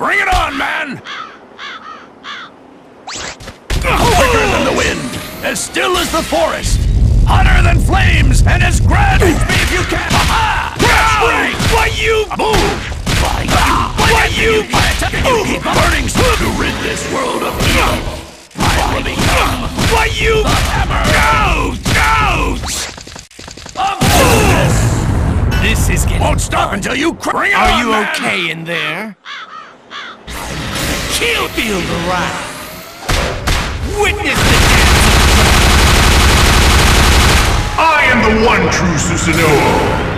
Bring it on, man! Quicker than the wind, as still as the forest, hotter than flames, and as grand as me if you can. Ha ha! Why you? Move! Why you? Why you? You keep burning to rid this world of evil. I will become Why you? the hammer Go! Go! of justice. This is getting. Won't stop until you bring it Are on, you man. okay in there? Kill, the wrath. Witness the dance I am the one true Susanoo.